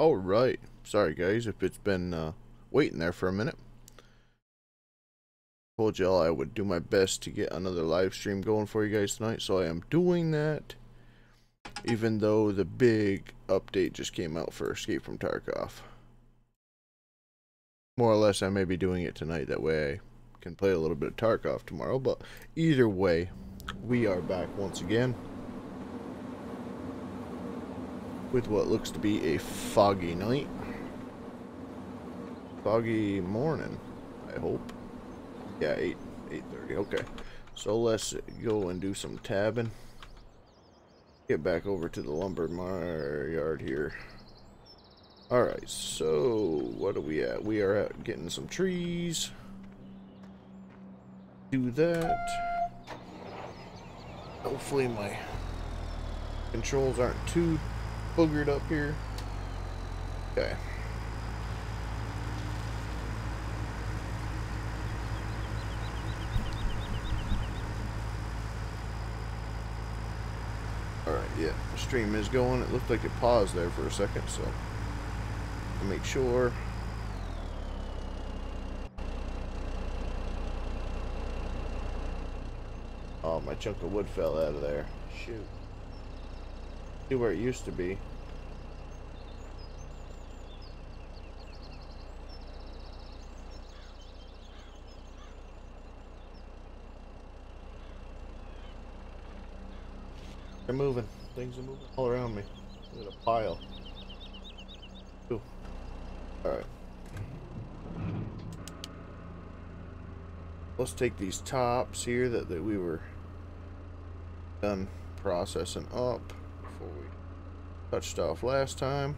All right. Sorry, guys, if it's been uh, waiting there for a minute. Told y'all I would do my best to get another live stream going for you guys tonight, so I am doing that. Even though the big update just came out for Escape from Tarkov. More or less, I may be doing it tonight. That way I can play a little bit of Tarkov tomorrow. But either way, we are back once again with what looks to be a foggy night. Foggy morning, I hope. Yeah, 8, 8.30, okay. So let's go and do some tabbing. Get back over to the lumber yard here. Alright, so what are we at? We are at getting some trees. Do that. Hopefully my controls aren't too boogered up here. Okay. Alright, yeah, the stream is going. It looked like it paused there for a second, so make sure. Oh, my chunk of wood fell out of there. Shoot. See where it used to be. They're moving. Things are moving all around me. In a pile. Ooh. Alright. Let's take these tops here that, that we were done processing up before we touched off last time.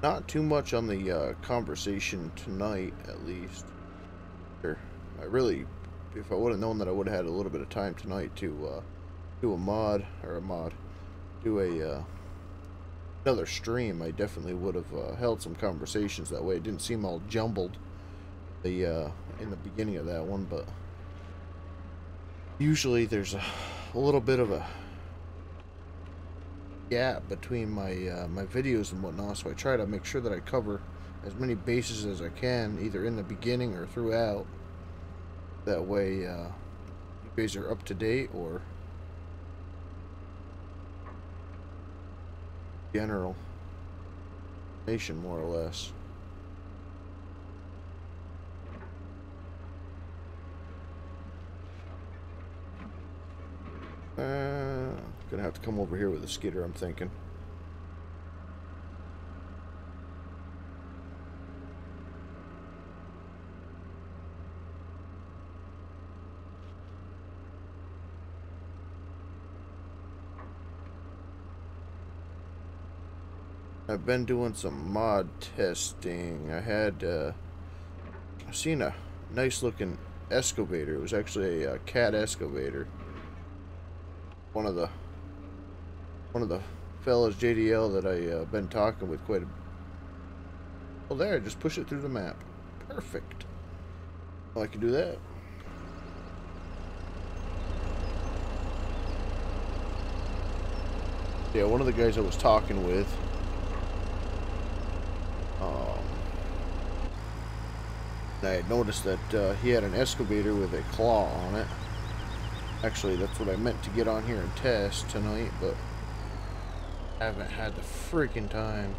Not too much on the uh, conversation tonight, at least. I really, if I would have known that I would have had a little bit of time tonight to uh, do a mod, or a mod, do a uh, another stream, I definitely would have uh, held some conversations that way. It didn't seem all jumbled the uh, in the beginning of that one, but usually there's a, a little bit of a gap between my uh, my videos and whatnot, so I try to make sure that I cover as many bases as I can, either in the beginning or throughout. That way, uh, you guys are up to date or general nation, more or less. Uh, gonna have to come over here with a skidder, I'm thinking. I've been doing some mod testing. I had uh, seen a nice looking excavator. It was actually a, a cat excavator. One of the one of the fellas JDL that I uh, been talking with quite a. Well, there, just push it through the map. Perfect. Well, I can do that. Yeah, one of the guys I was talking with um, I had noticed that uh, he had an excavator with a claw on it. Actually, that's what I meant to get on here and test tonight, but I haven't had the freaking time.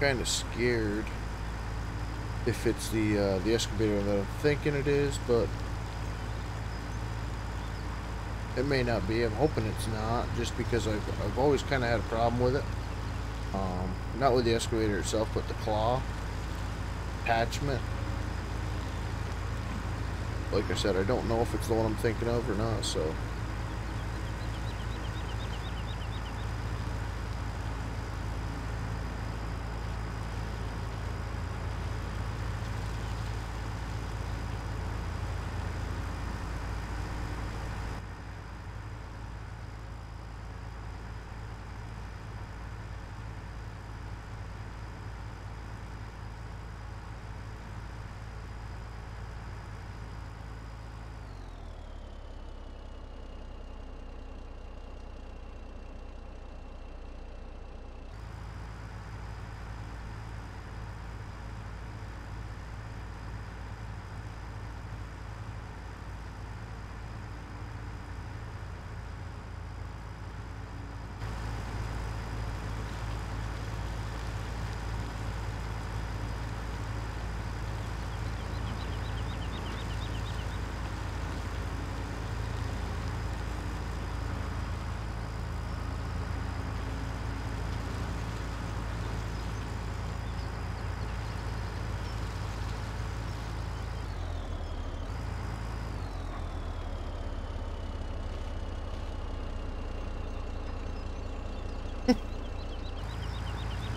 Kind of scared if it's the uh, the excavator that I'm thinking it is, but it may not be. I'm hoping it's not, just because I've, I've always kind of had a problem with it. Um, not with the excavator itself, but the claw attachment. Like I said, I don't know if it's the one I'm thinking of or not, so...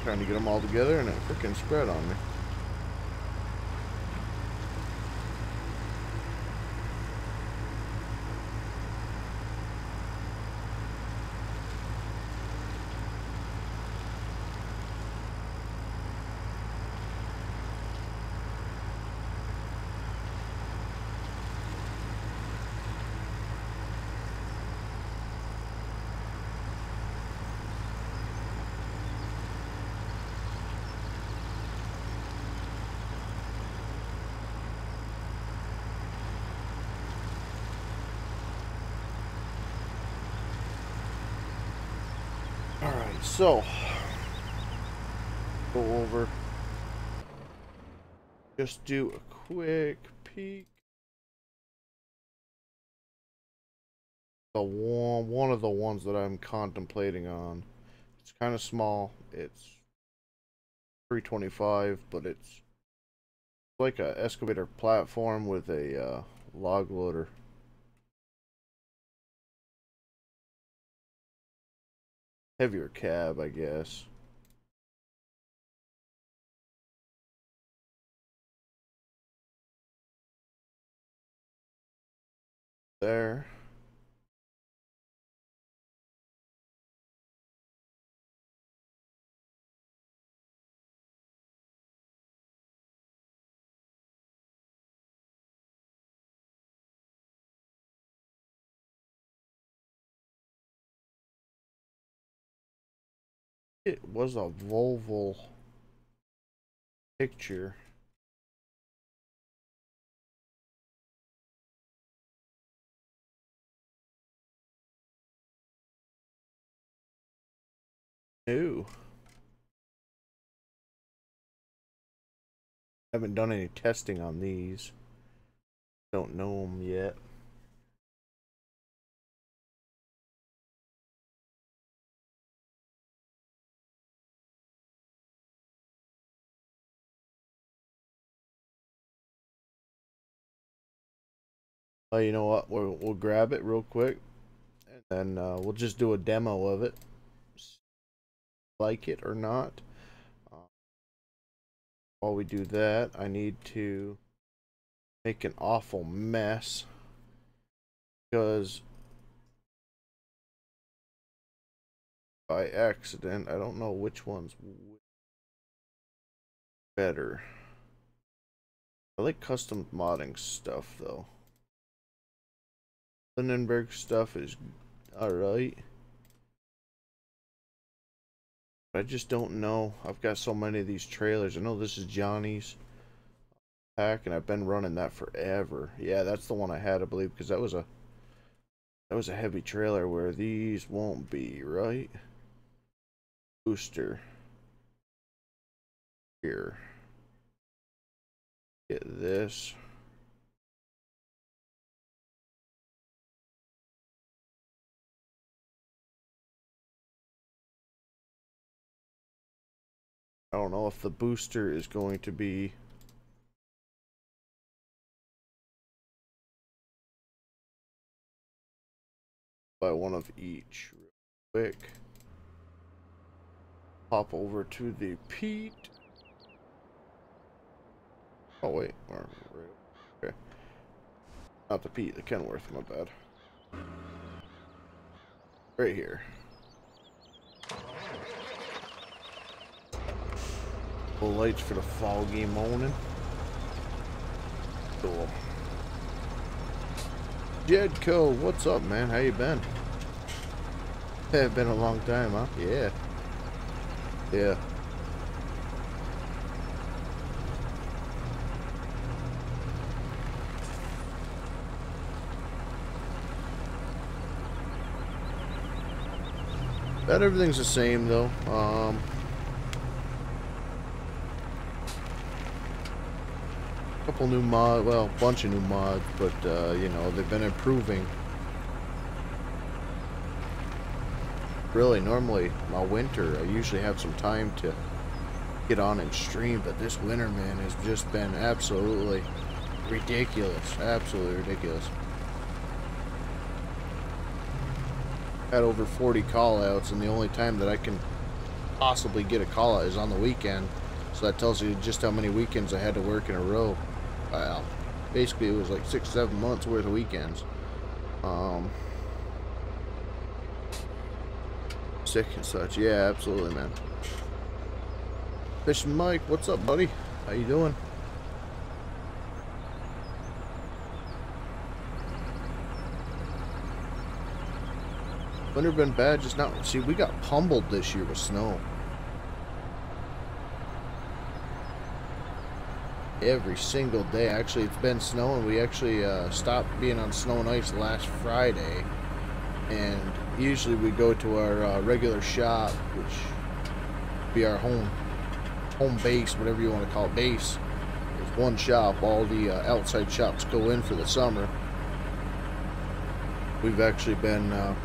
Trying to get them all together and it freaking spread on me. So, go over, just do a quick peek. The one, one of the ones that I'm contemplating on. It's kind of small. It's 325, but it's like a excavator platform with a uh, log loader. Heavier cab, I guess. There. It was a Volvo picture. Haven't done any testing on these. Don't know them yet. Oh, you know what? We'll, we'll grab it real quick. And then uh, we'll just do a demo of it. Like it or not. Uh, while we do that, I need to make an awful mess. Because by accident, I don't know which one's better. I like custom modding stuff though. Lindenberg stuff is alright. I just don't know. I've got so many of these trailers. I know this is Johnny's pack, and I've been running that forever. Yeah, that's the one I had, I believe, because that was a that was a heavy trailer where these won't be, right? Booster. Here. Get this. I don't know if the booster is going to be by one of each real quick. Hop over to the Pete. Oh wait, okay. Not the Pete, the Kenworth, my bad. Right here. Lights for the foggy morning. Cool. Jedco, what's up, man? How you been? It's been a long time, huh? Yeah. Yeah. That everything's the same though. Um, couple new mod, well, bunch of new mods, but uh, you know they've been improving. Really, normally my winter, I usually have some time to get on and stream, but this winter, man, has just been absolutely ridiculous. Absolutely ridiculous. Had over 40 callouts, and the only time that I can possibly get a call out is on the weekend. So that tells you just how many weekends I had to work in a row. Well, basically it was like six, seven months worth of weekends. Um, sick and such. Yeah, absolutely, man. Fishing Mike, what's up, buddy? How you doing? Winter been bad, just not. See, we got pummeled this year with snow. Every single day. Actually, it's been snowing. We actually uh, stopped being on snow and ice last Friday. And usually we go to our uh, regular shop, which be our home home base, whatever you want to call it, base. It's one shop. All the uh, outside shops go in for the summer. We've actually been uh,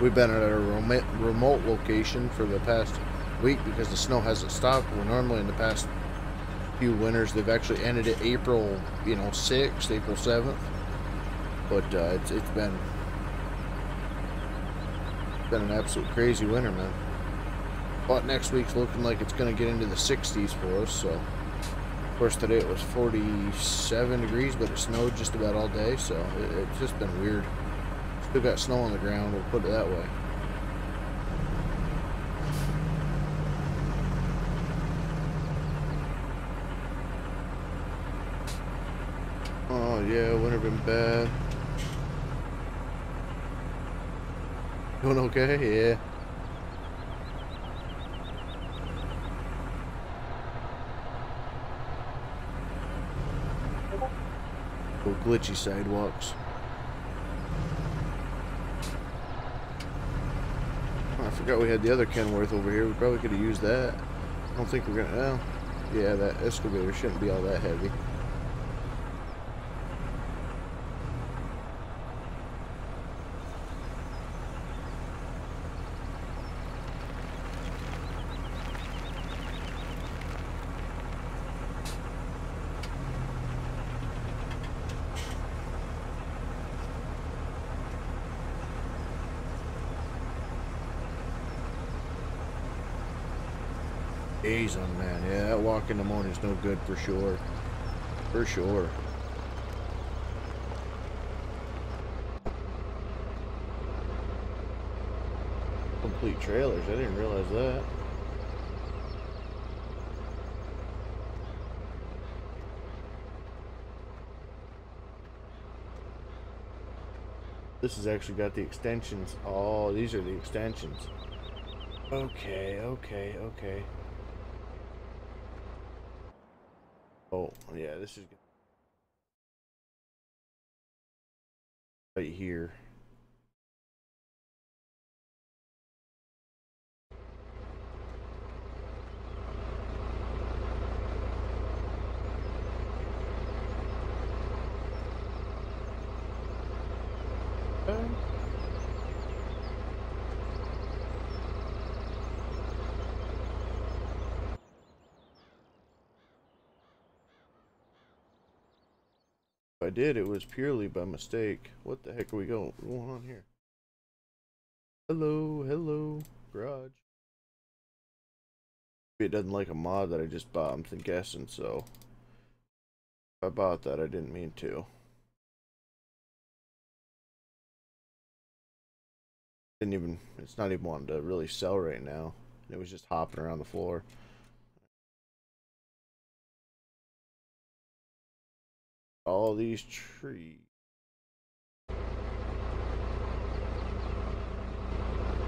we've been at a remote, remote location for the past week because the snow hasn't stopped. We're normally in the past few winters they've actually ended it April, you know, sixth, April seventh. But uh, it's it's been been an absolute crazy winter, man. But next week's looking like it's going to get into the 60s for us. So, of course, today it was 47 degrees, but it snowed just about all day. So it, it's just been weird. Still got snow on the ground. We'll put it that way. Oh yeah, winter been bad. Doing okay? Yeah. Little glitchy sidewalks. Oh, I forgot we had the other Kenworth over here. We probably could have used that. I don't think we're gonna. Well, yeah, that excavator shouldn't be all that heavy. Days on man, yeah, that walk in the morning is no good for sure. For sure. Complete trailers, I didn't realize that. This has actually got the extensions. Oh, these are the extensions. Okay, okay, okay. Oh, yeah, this is right here. Did, it was purely by mistake. What the heck are we going, going on here? Hello, hello, garage. Maybe it doesn't like a mod that I just bought, I'm guessing, so. If I bought that, I didn't mean to. Didn't even, it's not even wanting to really sell right now. It was just hopping around the floor. All these trees.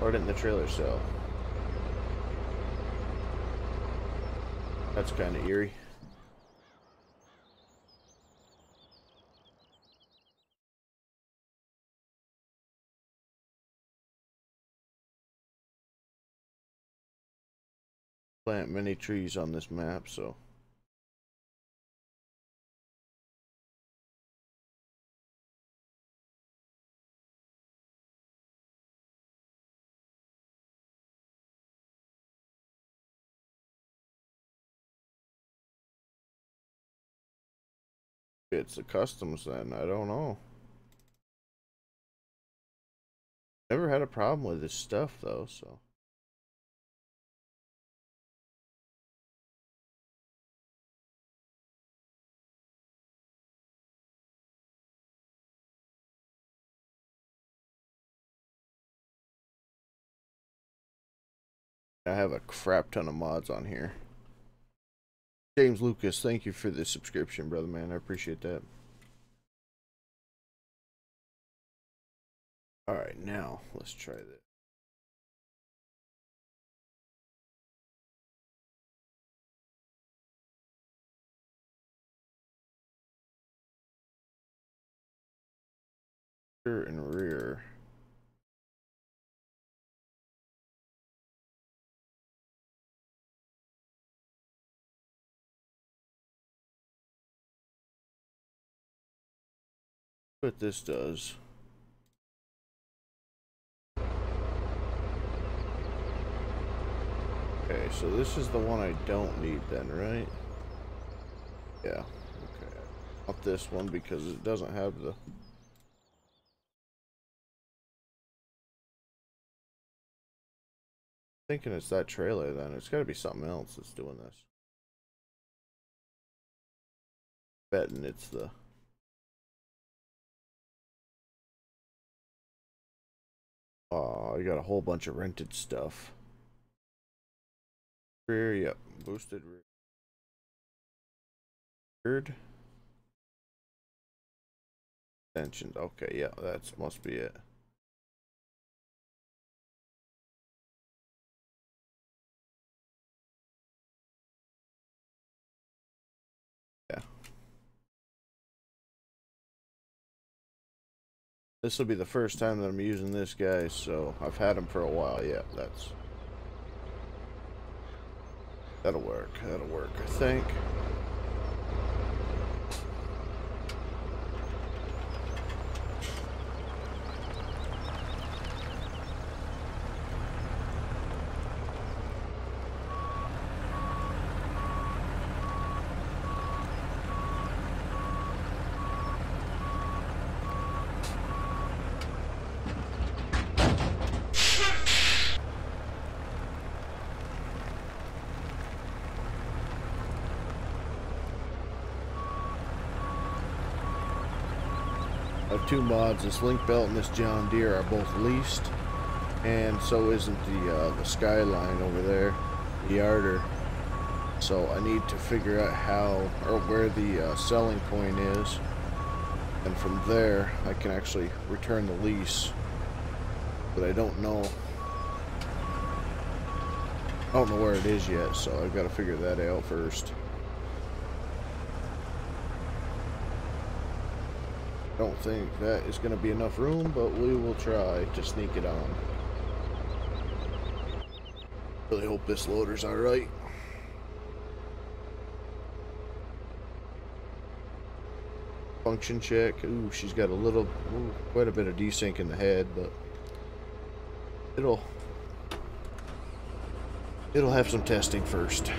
Or didn't the trailer sell? That's kind of eerie. Plant many trees on this map, so It's the customs then. I don't know. Never had a problem with this stuff though, so. I have a crap ton of mods on here. James Lucas, thank you for the subscription, brother man. I appreciate that. Alright, now let's try this. and rear. What this does. Okay, so this is the one I don't need then, right? Yeah, okay. Not this one because it doesn't have the thinking it's that trailer then. It's got to be something else that's doing this. Betting it's the... Oh, I got a whole bunch of rented stuff. Rear, yep. Boosted rear. Third. Extensions. Okay, yeah, that must be it. This will be the first time that I'm using this guy, so I've had him for a while. Yeah, that's... That'll work. That'll work, I think. Two mods. This Link-Belt and this John Deere are both leased, and so isn't the uh, the Skyline over there, the Arter. So I need to figure out how or where the uh, selling point is, and from there I can actually return the lease. But I don't know. I don't know where it is yet, so I've got to figure that out first. Don't think that is going to be enough room, but we will try to sneak it on. Really hope this loader's alright. Function check. Ooh, she's got a little, ooh, quite a bit of desync in the head, but it'll, it'll have some testing first.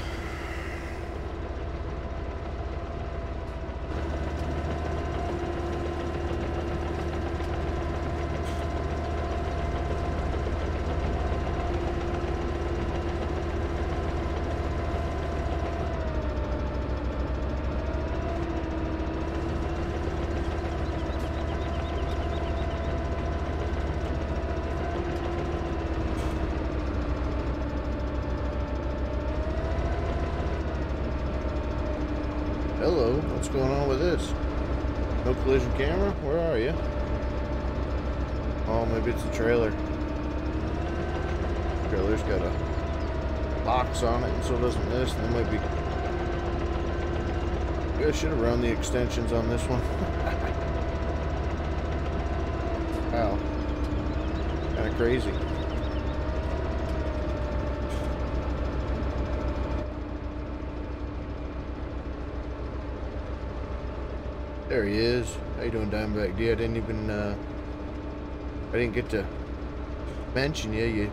Should have run the extensions on this one. wow. Kind of crazy. There he is. How you doing, Diamondback D? I didn't even, uh, I didn't get to mention you. You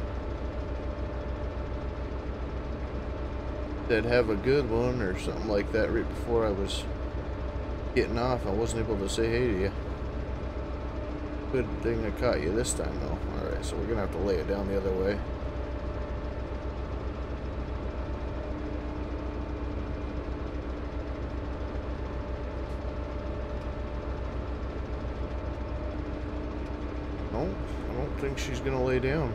said have a good one or something like that right before I was getting off. I wasn't able to say hey to you. Good thing I caught you this time though. Alright, so we're gonna have to lay it down the other way. No, I don't think she's gonna lay down.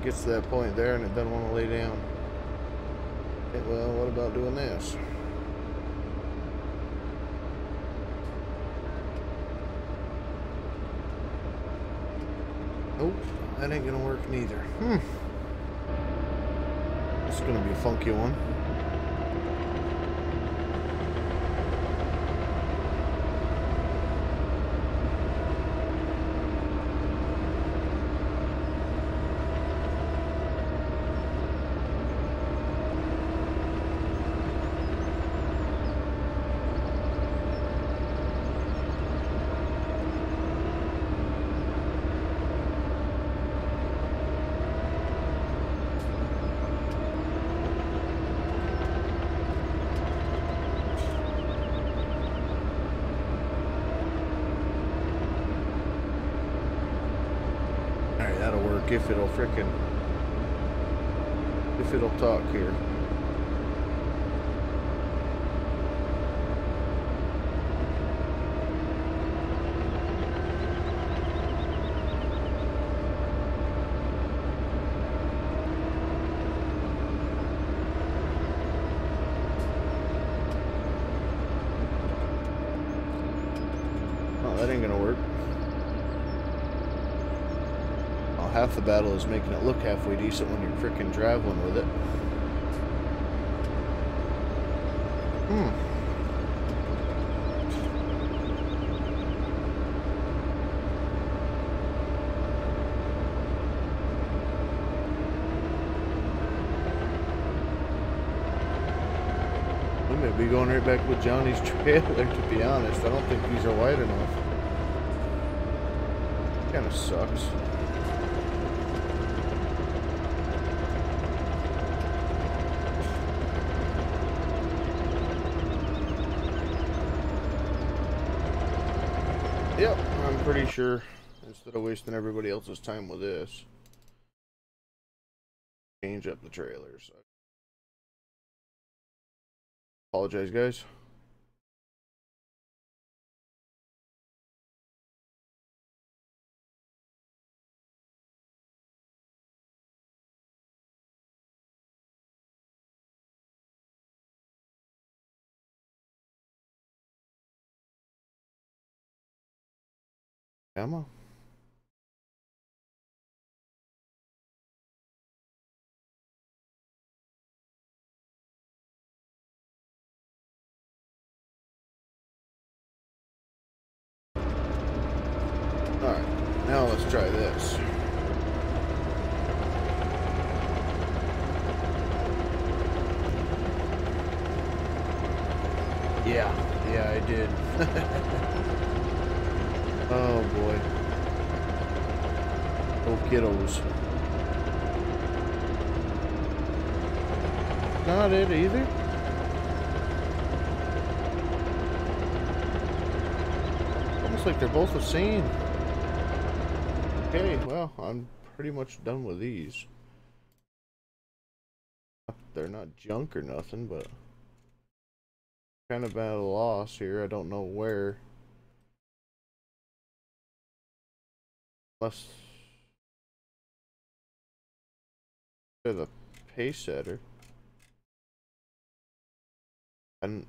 It gets to that point there and it doesn't want to lay down. Okay, well, what about doing this? Nope, that ain't gonna work neither. Hmm. This is gonna be a funky one. Alright, that'll work if it'll frickin' if it'll talk here. Oh, that ain't gonna work. Well, half the battle is making it look halfway decent when you're frickin' traveling with it. Hmm. We may be going right back with Johnny's trailer, to be honest. I don't think these are wide enough. Kinda sucks. Yep, I'm pretty sure instead of wasting everybody else's time with this, change up the trailers. Apologize, guys. On. Alright, now let's try this. Yeah, yeah, I did. oh boy. Oh. Not it either. Almost like they're both the same. Okay, well, I'm pretty much done with these. They're not junk or nothing, but kind of at a loss here. I don't know where. Unless they're the pace setter. And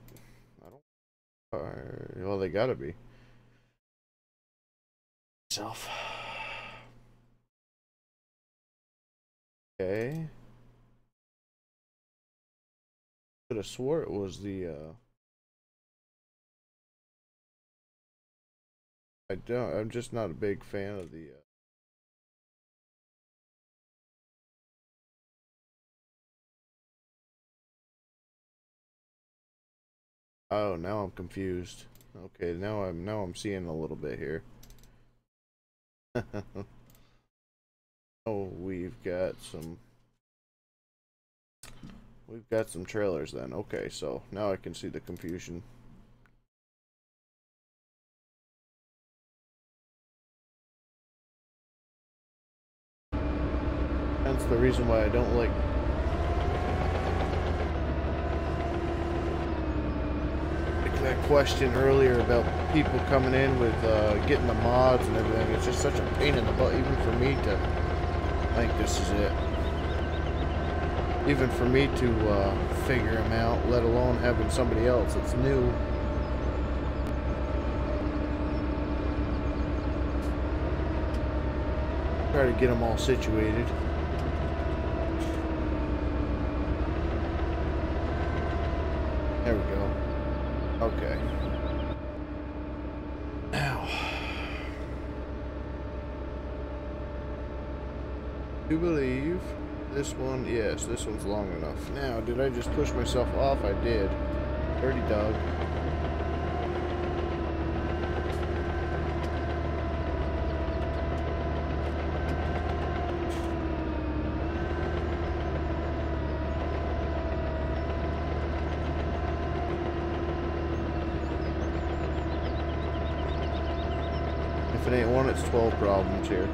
I don't. Uh, well, they gotta be. Self. Okay. Could have swore it was the uh I don't I'm just not a big fan of the uh Oh, now I'm confused. Okay, now I'm now I'm seeing a little bit here. oh, we've got some We've got some trailers then. Okay, so now I can see the confusion. That's the reason why I don't like that question earlier about people coming in with uh, getting the mods and everything. It's just such a pain in the butt, even for me to think this is it. Even for me to uh, figure them out, let alone having somebody else that's new. Try to get them all situated. There we go. Okay. Now. Do believe this one, yes, this one's long enough. Now, did I just push myself off? I did. Dirty dog. If it ain't one, it's 12 problems here.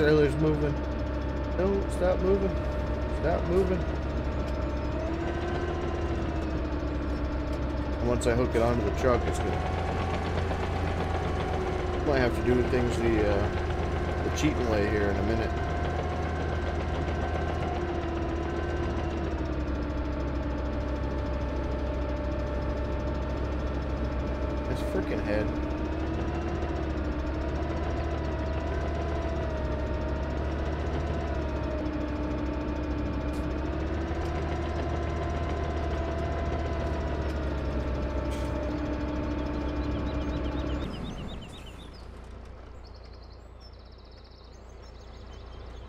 Trailer's moving. No, stop moving. Stop moving. Once I hook it onto the truck, it's gonna. Might have to do things the uh, the cheating way here in a minute. This freaking head.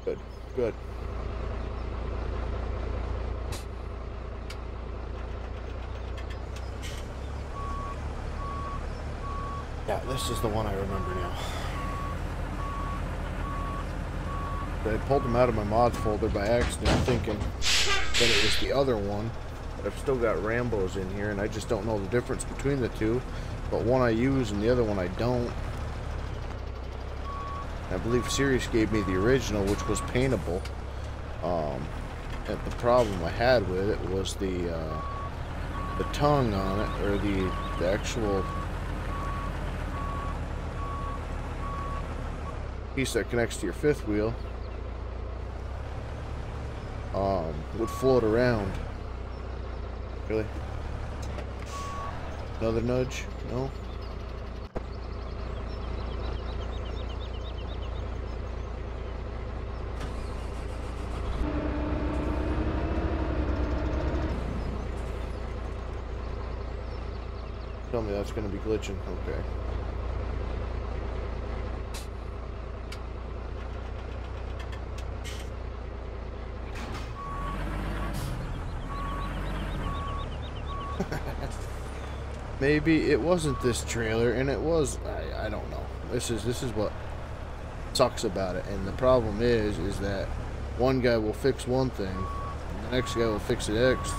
Good, good. Yeah, this is the one I remember now. I pulled them out of my mods folder by accident, thinking that it was the other one. But I've still got Rambos in here, and I just don't know the difference between the two. But one I use and the other one I don't. I believe Sirius gave me the original, which was paintable. Um, and the problem I had with it was the uh, the tongue on it, or the the actual piece that connects to your fifth wheel, um, would float around. Really? Another nudge? No. Tell me that's going to be glitching. Okay. Maybe it wasn't this trailer, and it was. I, I don't know. This is this is what sucks about it, and the problem is, is that one guy will fix one thing, the next guy will fix the next,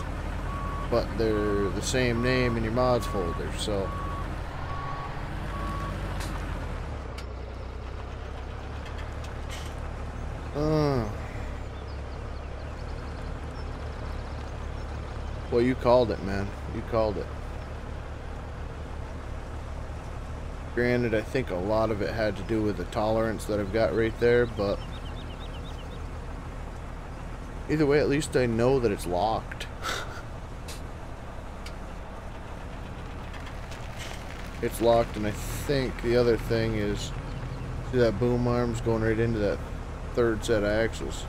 but they're the same name in your mods folder. So Uh, well, you called it, man. You called it. Granted, I think a lot of it had to do with the tolerance that I've got right there, but either way, at least I know that it's locked. it's locked, and I think the other thing is see that boom arms going right into that third set of axles.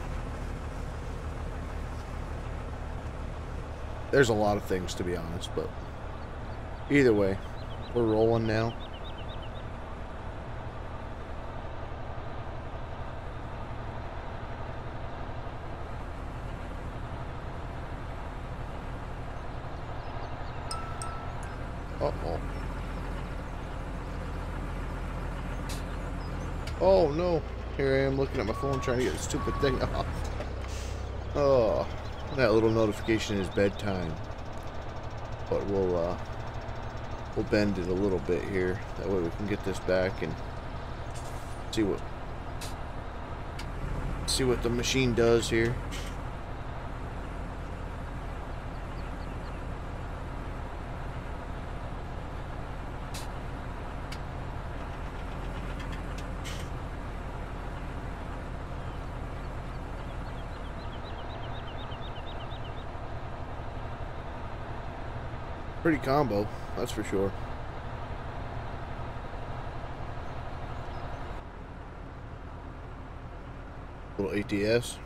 There's a lot of things to be honest, but either way, we're rolling now. Uh-oh. Oh no. Here I am looking at my phone trying to get the stupid thing off. Oh, that little notification is bedtime. But we'll uh we'll bend it a little bit here. That way we can get this back and see what see what the machine does here. Pretty combo, that's for sure. Little ATS.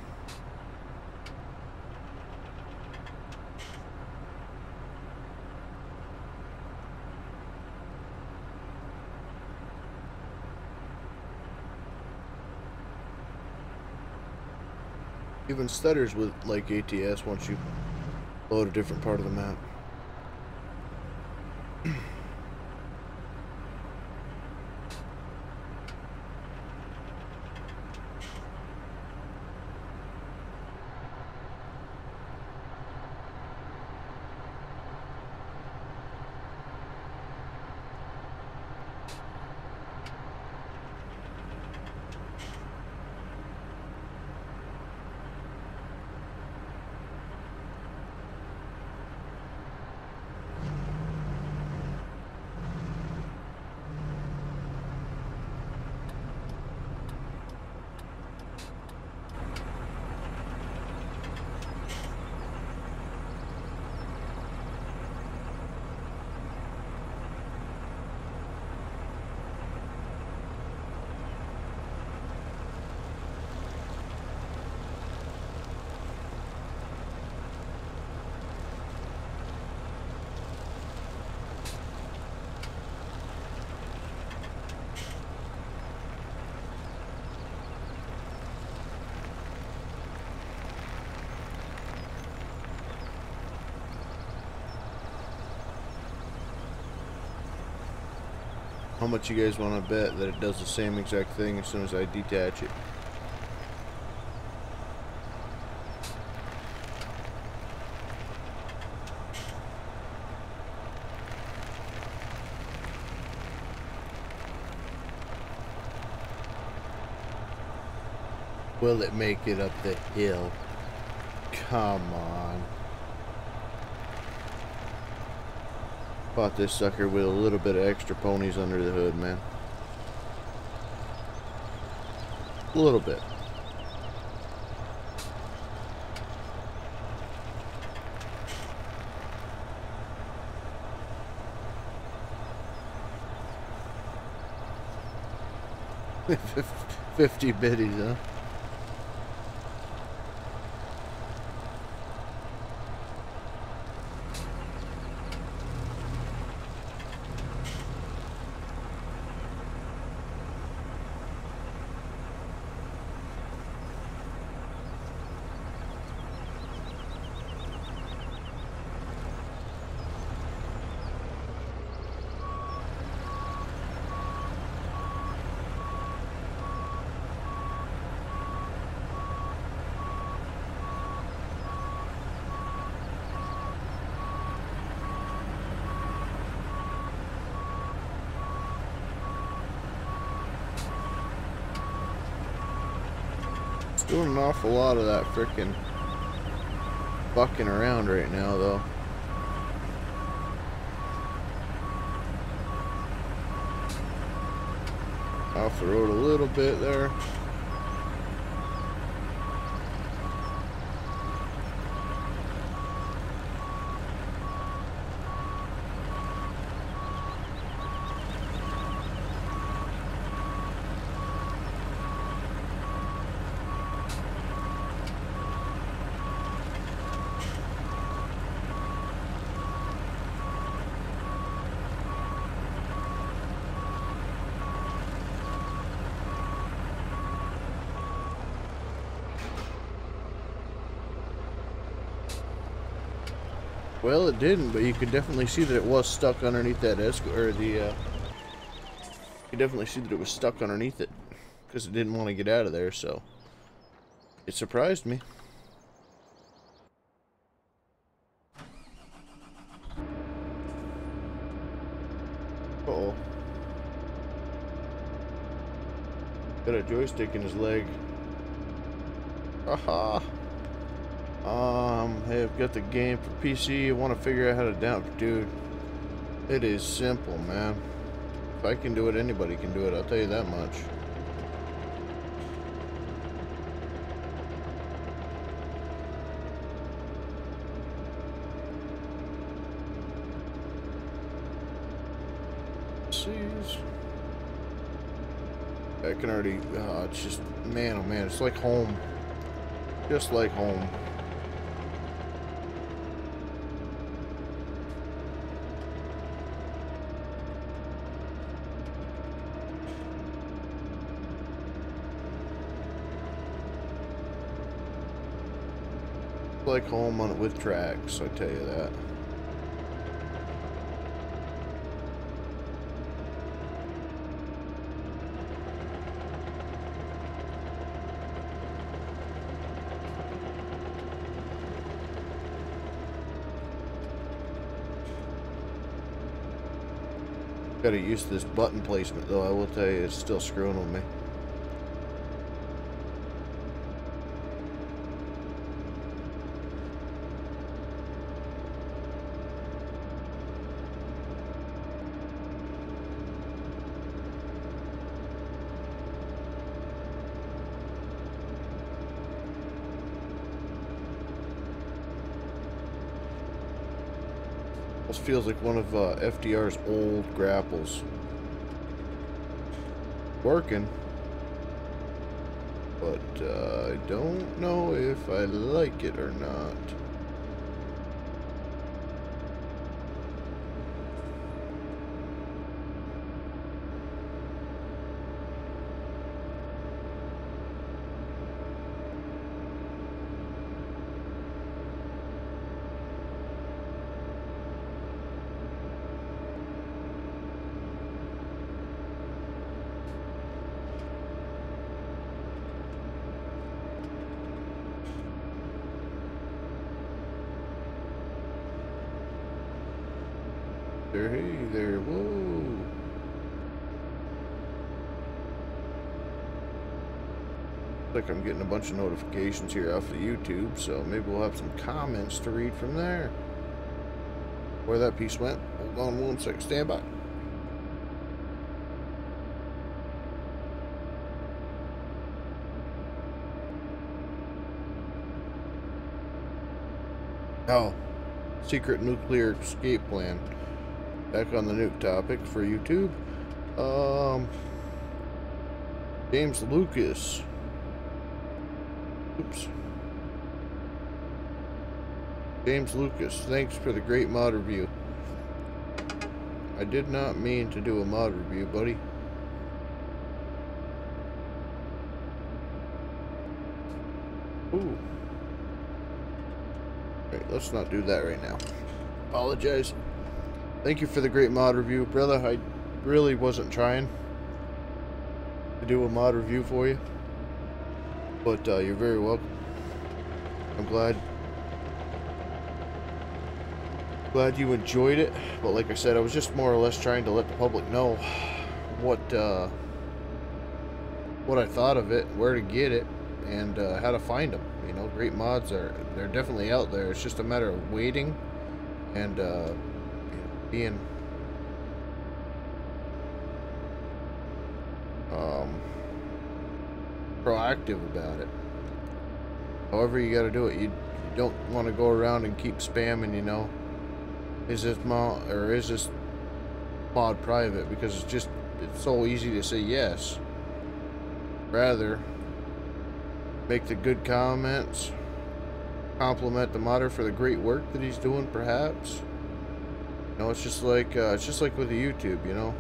Even stutters with like ATS once you load a different part of the map. How much you guys want to bet that it does the same exact thing as soon as I detach it? Will it make it up the hill? Come on. Bought this sucker with a little bit of extra ponies under the hood, man. A little bit. Fifty biddies, huh? Doing an awful lot of that freaking bucking around right now, though. Off the road a little bit there. Well, it didn't, but you could definitely see that it was stuck underneath that esco or the. Uh, you definitely see that it was stuck underneath it because it didn't want to get out of there. So it surprised me. Uh oh. Got a joystick in his leg. Aha. Um, I've got the game for PC. I want to figure out how to down, dude. It is simple, man. If I can do it, anybody can do it. I'll tell you that much. I can already, uh, it's just, man, oh man, it's like home. Just like home. Like home on it with tracks, I tell you that. Gotta use this button placement though, I will tell you, it's still screwing with me. Feels like one of uh, FDR's old grapples. Working. But uh, I don't know if I like it or not. there. Hey there. Whoa. I'm getting a bunch of notifications here off of YouTube, so maybe we'll have some comments to read from there. Where that piece went, hold on one sec, stand by. Oh, secret nuclear escape plan back on the nuke topic for YouTube. Um, James Lucas. James Lucas, thanks for the great mod review. I did not mean to do a mod review, buddy. Ooh. Right, let's not do that right now. Apologize. Thank you for the great mod review. Brother, I really wasn't trying to do a mod review for you. But uh, you're very welcome. I'm glad glad you enjoyed it. But like I said, I was just more or less trying to let the public know what uh, what I thought of it, where to get it, and uh, how to find them. You know, great mods are they're definitely out there. It's just a matter of waiting and uh, being um, proactive about it. However you got to do it, you, you don't want to go around and keep spamming, you know, is this mod, or is this mod private? Because it's just, it's so easy to say yes. Rather, make the good comments, compliment the modder for the great work that he's doing, perhaps. You know, it's just like uh, it's just like with the YouTube, you know.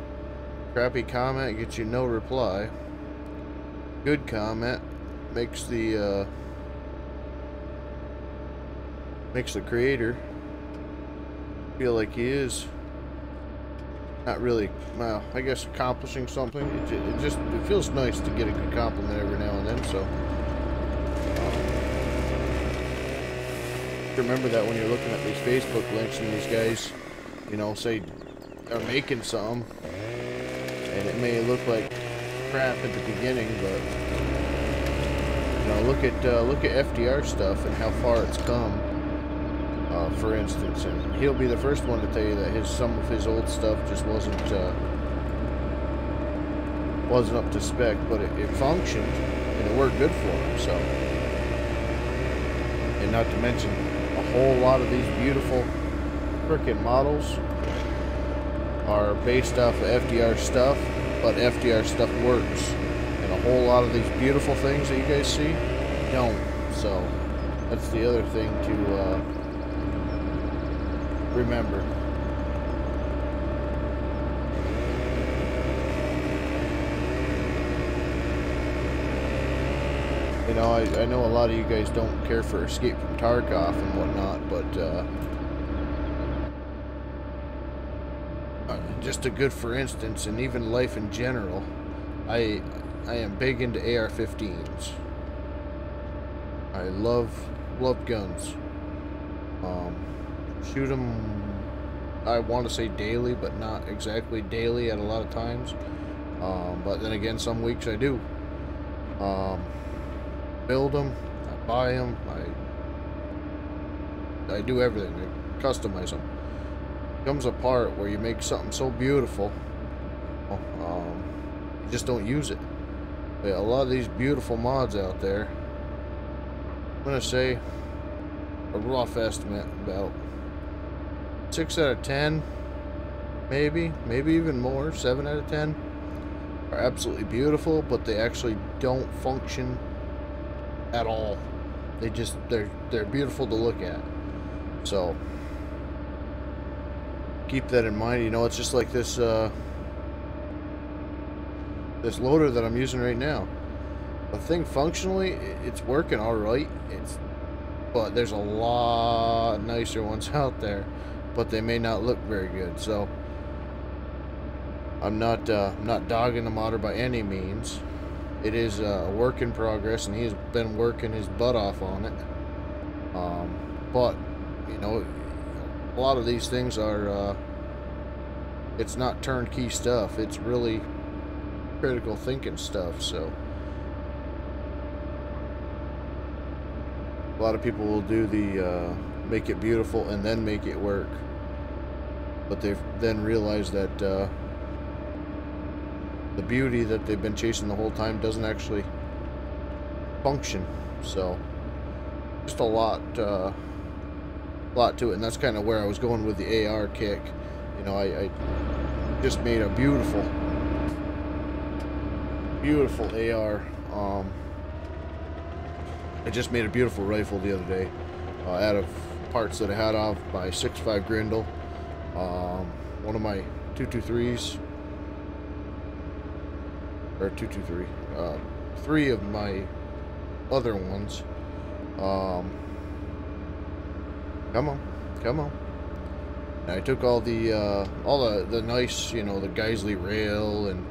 Crappy comment gets you no reply. Good comment. Makes the uh, makes the creator feel like he is not really well I guess accomplishing something. It, it just it feels nice to get a good compliment every now and then so. Remember that when you're looking at these Facebook links and these guys you know, say are making some, and it may look like crap at the beginning, but you know, look at uh, look at FDR stuff and how far it's come. Uh, for instance, and he'll be the first one to tell you that his some of his old stuff just wasn't uh, wasn't up to spec, but it, it functioned and it worked good for him. So, and not to mention a whole lot of these beautiful freaking models are based off of FDR stuff, but FDR stuff works. And a whole lot of these beautiful things that you guys see don't. So that's the other thing to uh, remember. You know, I, I know a lot of you guys don't care for Escape from Tarkov and whatnot, but uh, uh, just a good for instance, and even life in general, I I am big into AR-15s. I love love guns. Um, shoot them. I want to say daily, but not exactly daily at a lot of times. Um, but then again, some weeks I do. Um, build them, I buy them, I I do everything. I customize them. Comes a part where you make something so beautiful, um, you just don't use it. But a lot of these beautiful mods out there, I'm gonna say a rough estimate about six out of ten, maybe, maybe even more, seven out of ten, are absolutely beautiful, but they actually don't function at all. They just they're they're beautiful to look at. So keep that in mind. You know, it's just like this uh, this loader that I'm using right now. The thing functionally, it's working all right. It's but there's a lot nicer ones out there, but they may not look very good. So I'm not uh, not dogging the modder by any means it is a work in progress, and he's been working his butt off on it. Um, but you know, a lot of these things are uh, it's not turnkey stuff. It's really critical thinking stuff. So a lot of people will do the uh, make it beautiful and then make it work, but they've then realized that. Uh, the beauty that they've been chasing the whole time doesn't actually function. So, just a lot, uh, lot to it, and that's kind of where I was going with the AR kick. You know, I, I just made a beautiful, beautiful AR. Um, I just made a beautiful rifle the other day uh, out of parts that I had off my 6.5 Grendel. Um, one of my 223s or two two three, uh, three of my other ones. Um, come on, come on. And I took all the uh, all the the nice, you know, the Geissele rail and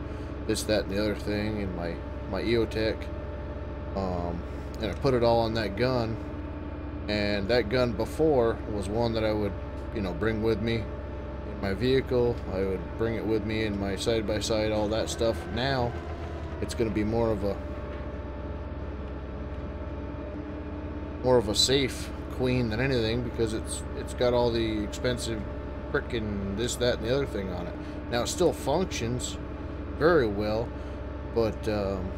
this, that, and the other thing, and my my EOTech, um, and I put it all on that gun. And that gun before was one that I would, you know, bring with me in my vehicle. I would bring it with me in my side by side, all that stuff. Now it's going to be more of a more of a safe queen than anything because it's it's got all the expensive frickin' this that and the other thing on it now it still functions very well but um,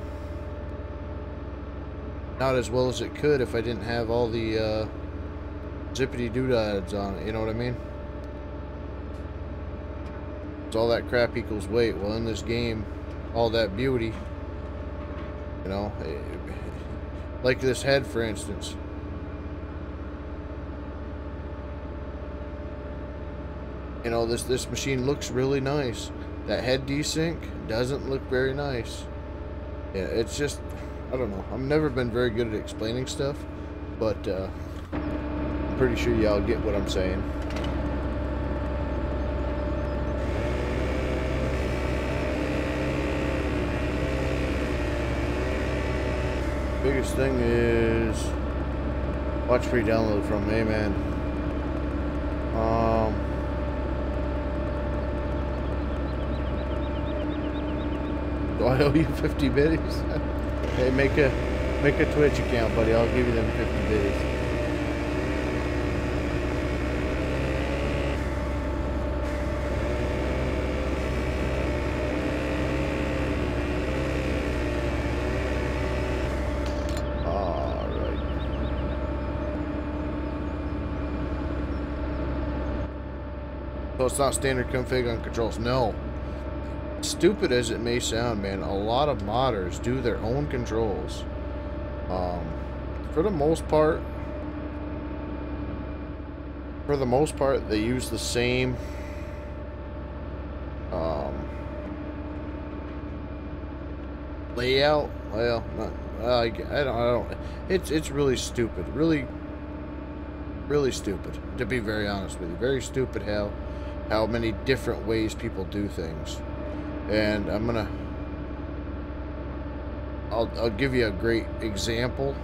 not as well as it could if I didn't have all the uh, zippity doodads on it you know what I mean so all that crap equals weight well in this game all that beauty you know, like this head, for instance. You know, this, this machine looks really nice. That head desync doesn't look very nice. Yeah, it's just, I don't know. I've never been very good at explaining stuff, but uh, I'm pretty sure y'all get what I'm saying. biggest thing is watch free download from Amen. Um, do I owe you 50 biddies? hey, make a make a Twitch account, buddy. I'll give you them 50 biddies. Alright. So it's not standard config on controls. No. Stupid as it may sound, man, a lot of modders do their own controls. Um, for the most part, for the most part, they use the same um, layout. Well, not, I, I don't. I don't. It's it's really stupid. Really, really stupid. To be very honest with you, very stupid how how many different ways people do things. And I'm gonna. I'll I'll give you a great example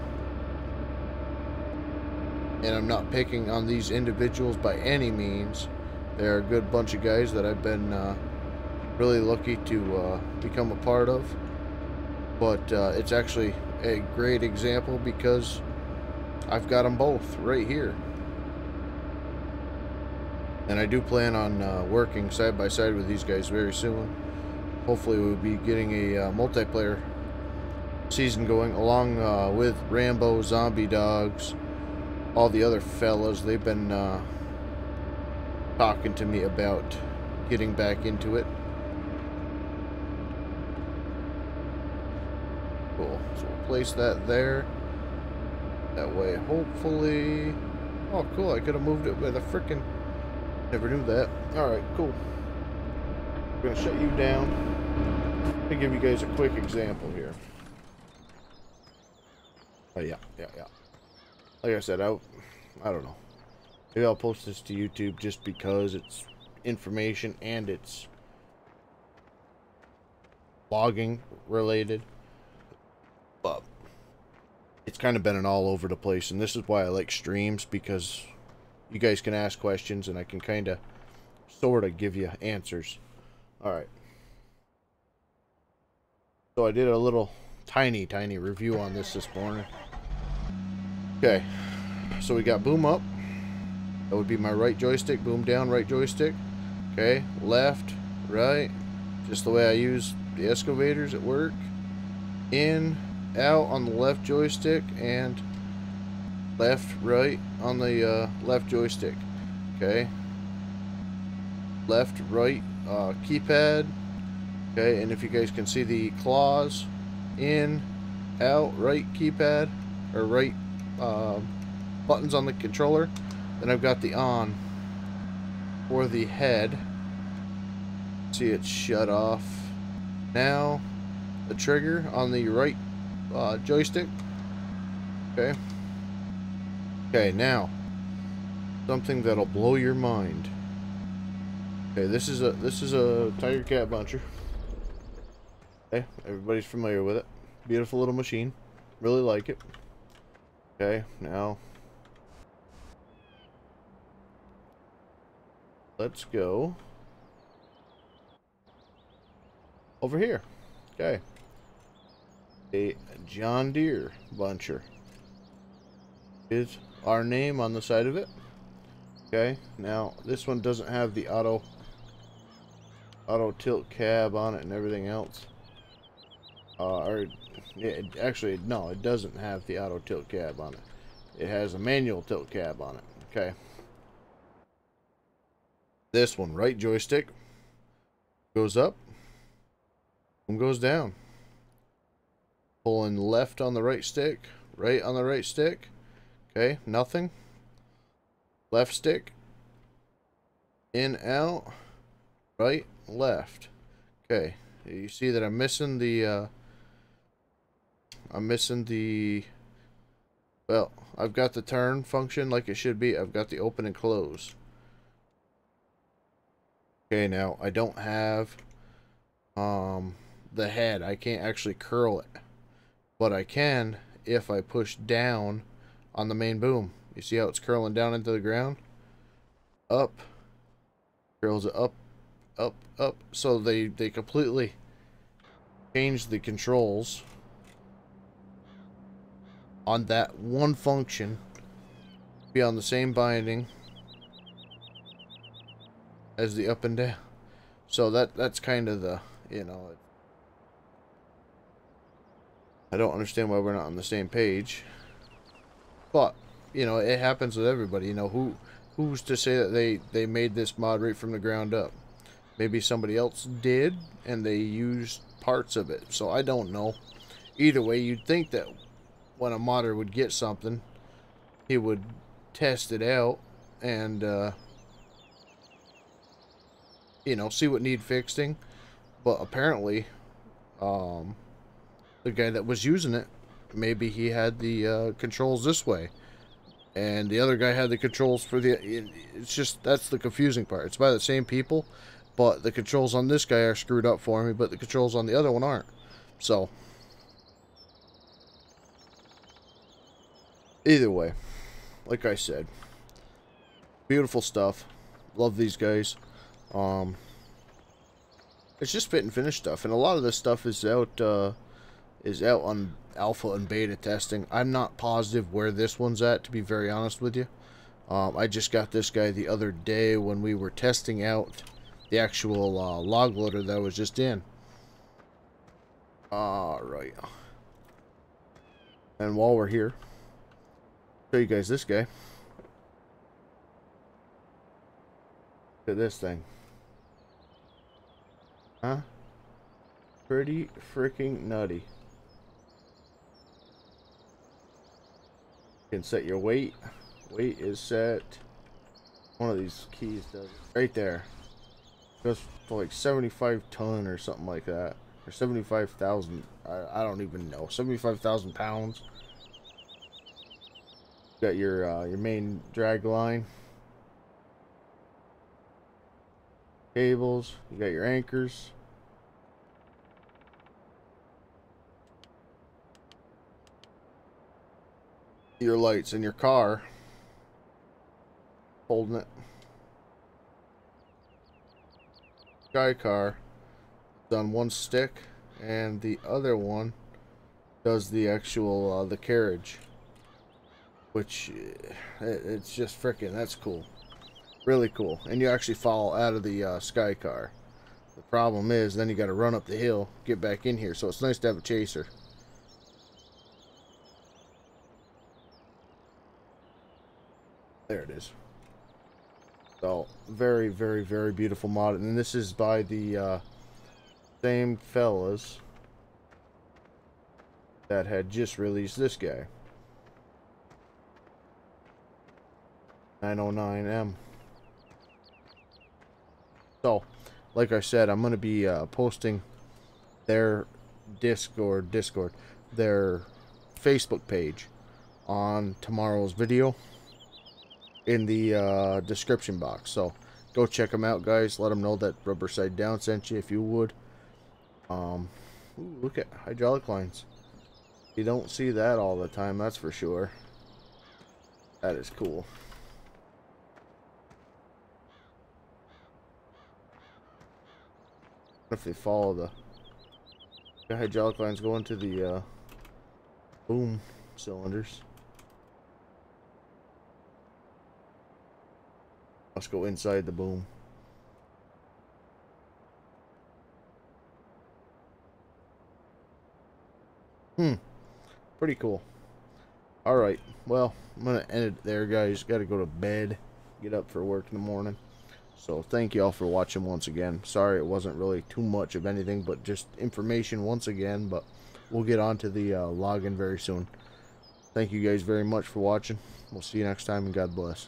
and I'm not picking on these individuals by any means. They're a good bunch of guys that I've been uh, really lucky to uh, become a part of. But uh, it's actually a great example because I've got them both right here. And I do plan on uh, working side by side with these guys very soon. Hopefully we'll be getting a uh, multiplayer season going along uh, with Rambo, Zombie Dogs, all the other fellas, they've been uh, talking to me about getting back into it. Cool. So we'll place that there. That way, hopefully... Oh, cool. I could have moved it with a freaking... Never knew that. Alright, cool. I'm going to shut you down. Let me give you guys a quick example here. Oh, yeah, yeah, yeah like I said, I, I don't know. Maybe I'll post this to YouTube just because it's information and it's blogging related. But it's kind of been an all over the place, and this is why I like streams because you guys can ask questions and I can kind of sort of give you answers. All right. So I did a little tiny, tiny review on this this morning. Okay, so we got boom up. That would be my right joystick, boom down, right joystick. Okay, left, right, just the way I use the excavators at work. In, out on the left joystick, and left, right on the uh, left joystick. Okay, left, right uh, keypad. Okay, and if you guys can see the claws, in, out, right keypad, or right uh, buttons on the controller. Then I've got the on for the head. See it shut off. Now the trigger on the right uh, joystick. Okay. Okay, now something that'll blow your mind. Okay, this is a this is a Tigercat Buncher. Okay, everybody's familiar with it. Beautiful little machine. Really like it. Okay, now let's go over here. Okay. A John Deere buncher is our name on the side of it. Okay, now this one doesn't have the auto auto tilt cab on it and everything else. Uh, or it, actually, no, it doesn't have the auto tilt cab on it. It has a manual tilt cab on it. Okay. This one, right joystick, goes up and goes down. Pulling left on the right stick, right on the right stick. Okay, nothing. Left stick, in, out, right, left. Okay, you see that I'm missing the uh, I'm missing the... Well, I've got the turn function like it should be. I've got the open and close. Okay, now I don't have um, the head. I can't actually curl it. But I can if I push down on the main boom. You see how it's curling down into the ground? Up. Curls it up, up, up. So they, they completely changed the controls on that one function be on the same binding as the up and down. So that that's kind of the, you know, I don't understand why we're not on the same page. But, you know, it happens with everybody. You know, who who's to say that they they made this mod right from the ground up? Maybe somebody else did, and they used parts of it. So I don't know. Either way, you'd think that when a modder would get something, he would test it out and uh, you know see what need fixing. But apparently, um, the guy that was using it, maybe he had the uh, controls this way. And the other guy had the controls for the it's just that's the confusing part. It's by the same people but the controls on this guy are screwed up for me but the controls on the other one aren't. So either way like I said beautiful stuff love these guys um it's just fit and finish stuff and a lot of this stuff is out uh is out on alpha and beta testing. I'm not positive where this one's at, to be very honest with you. Um, I just got this guy the other day when we were testing out the actual uh, log loader that I was just in. Alright. And while we're here, show you guys this guy. Look at this thing. Huh? Pretty freaking nutty. You can set your weight. Weight is set. One of these keys does right there. Goes for like 75 ton or something like that, or 75,000. I, I don't even know. 75,000 pounds. Got your uh, your main drag line. Cables. You got your anchors. your lights in your car. Holding it. Sky car on one stick and the other one does the actual uh, the carriage which it, it's just freaking that's cool really cool and you actually fall out of the uh, sky car the problem is then you got to run up the hill get back in here so it's nice to have a chaser There it is. So, very, very, very beautiful mod. And this is by the uh, same fellas that had just released this guy. 909M. So, like I said, I'm going to be uh, posting their Discord, Discord, their Facebook page on tomorrow's video in the uh, description box. So go check them out, guys. Let them know that Rubber Side Down sent you if you would. Um, ooh, look at hydraulic lines. You don't see that all the time, that's for sure. That is cool. If they follow the, the hydraulic lines going to the uh, boom cylinders. Let's go inside the boom. Hmm. Pretty cool. Alright. Well, I'm going to end it there, guys. Got to go to bed. Get up for work in the morning. So, thank you all for watching once again. Sorry it wasn't really too much of anything, but just information once again. But we'll get on to the uh, login very soon. Thank you guys very much for watching. We'll see you next time, and God bless.